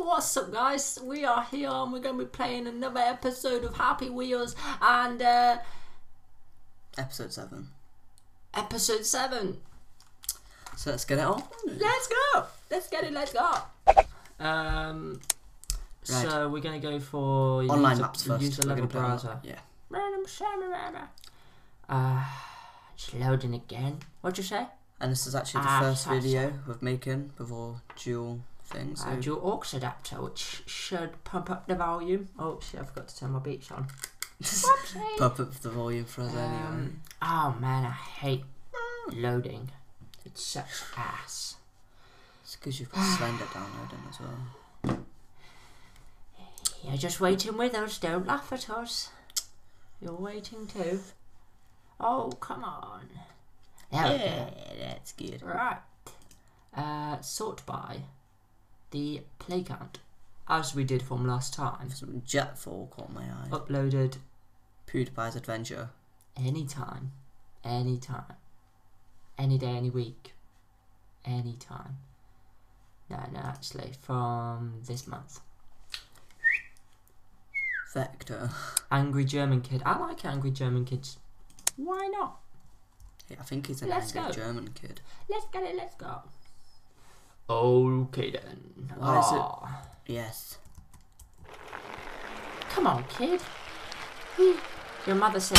What's up, guys? We are here and we're going to be playing another episode of Happy Wheels and uh, Episode 7. episode 7. So let's get it on. Let's go! Let's get it, let's go! Um, So we're going to go for Online user, maps first. user level gonna play on- browser. Yeah. Uh, it's loading again. What'd you say? And this is actually the Ah, first video of making before dual thing. So Uh, dual aux adapter, which should pump up the volume. Oh shit, I forgot to turn my beats on. Pump up the volume for us anyway. Um, oh man, I hate loading. It's such ass. It's because you've got Slender downloading as well. You're just waiting with us. Don't laugh at us. You're waiting too. Oh, come on. There we that's good. Right. Uh, sort by the play count, as we did from last time. Some Jetfall caught my eye. Uploaded PewDiePie's Adventure. anytime, anytime, any day, any week, anytime. No, no, actually, from this month. Vector. Angry German Kid. I like Angry German Kids. Why not? Yeah, I think he's an Let's angry go. German kid. Let's get it, let's go. Okay then. Why is it- Yes. Come on, kid. Your mother said.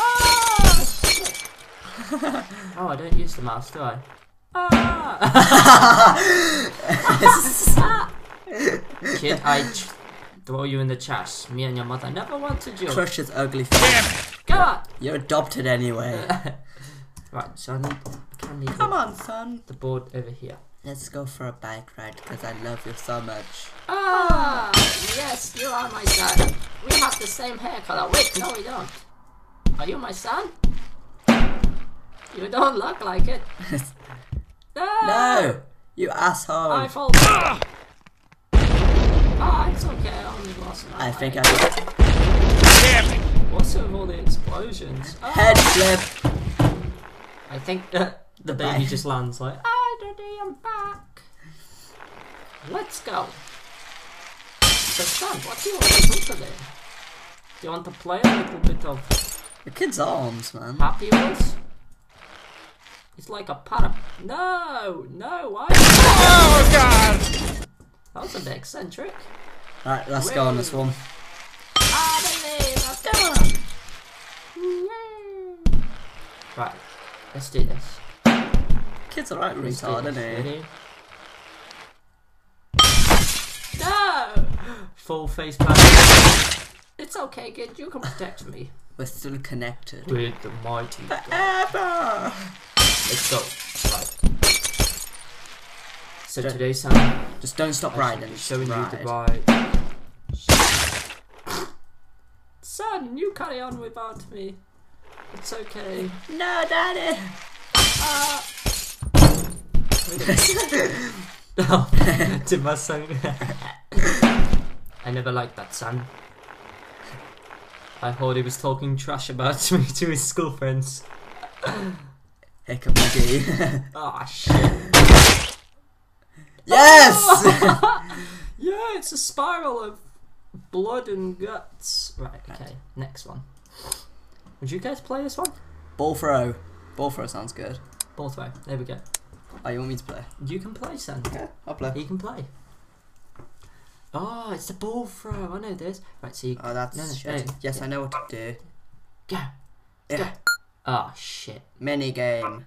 Oh, oh, I don't use the mouse, do I? Ah! kid, I ch- throw you in the trash. Me and your mother never wanted you. Crush his ugly face. Come on. You're adopted anyway. Right, so I need candy. Come on, son. The board over here. Let's go for a bike ride because I love you so much. Ah, yes, you are my son. We have the same hair color. Wait, no, we don't. Are you my son? You don't look like it. No! No! You asshole! I fall. Ah, it's okay. I only lost my I think leg. I What's with all the explosions? Ah, head flip. I think uh, the baby Bye. just lands like, ah, daddy, I'm back. Let's go. So, son, what do you want to do today? Do you want to play a little bit of The kid's arms, man. Happy Wheels? It's like a para. No, no, why? Oh God! That was a bit eccentric. Alright, let's go on this one. Ah, baby, let's go! Yay. Right, let's do this. Kid's a right Let's do retard, isn't he? Full face plant. It's okay, kid. You can protect me. We're still connected. With the mighty. God. Ever! Let's go. Right. So today, Sam, Just don't stop riding. be Just showing ride. you the ride. Son, you carry on without me. It's okay. No, daddy! Ah. oh, to my son. I never liked that son. I heard he was talking trash about me to his school friends. Hiccup McGee. Oh shit. yes! yeah, it's a spiral of blood and guts. Right, okay, next one. Would you care to play this one? Ball throw. Ball throw sounds good. Ball throw. There we go. Oh, you want me to play? You can play, son. Yeah, I'll play. You can play. Oh, it's the ball throw. I know this. Right, so you Oh, that's No, no, shit. no. Yes, I know what to do. go. Yeah. Go. Oh shit. Mini game.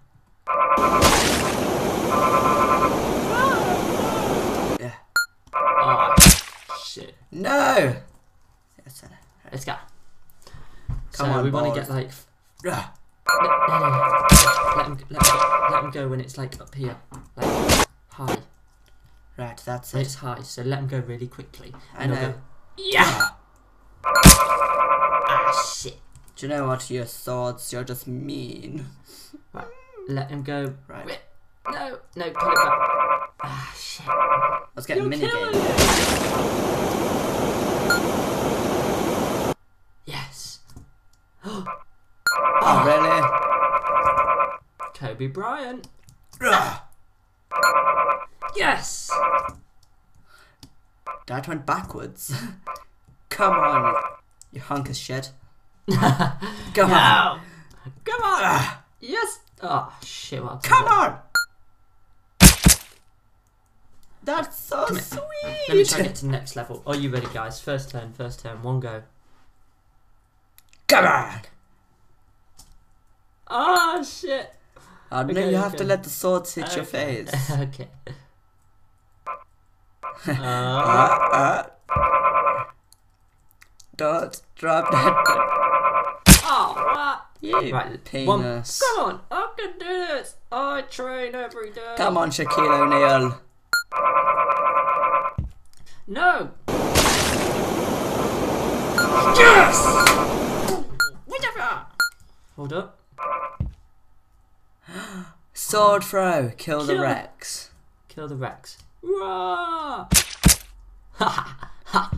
Yeah. Oh shit. No! Yes, know. Let's go. Come so on, we want to get like. Ah, No, no, no, no. Let him, let, him, let him go when it's like up here, like high. Right, that's it. it's high, so let him go really quickly. I And know. go. Yeah. Ah shit. Do you know what? Your swords, you're just mean. Let him go. Right. No, no, pull it back. Ah shit. Let's get a You're mini killing game. it. Yes. Oh, really? Kobe Bryant. Yes. That went backwards. Come on, you hunk of shit. Come on. Come on! Yes! Oh, shit, what Come on. That's so Come here. sweet. Let me try and get to the next level. Are you ready, guys? First turn, first turn, one go. Come on. Oh, shit! Uh, no, Okay, you have to okay. let the swords hit your Okay. face. okay. Uh, Uh. Don't drop that. oh, what? You Right, penis. one- Come on, I can do this. I train every day. Come on, Shaquille O'Neal. No. Yes. Whatever. Hold up. Sword throw. Kill the Kill. Rex. Kill the Rex. 啊哈哈哈。